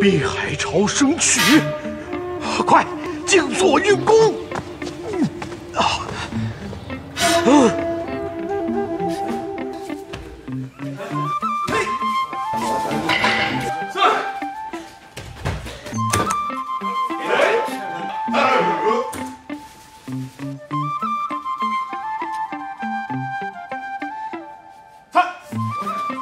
碧海潮生曲快静坐运功。啊啊嘿是诶三二三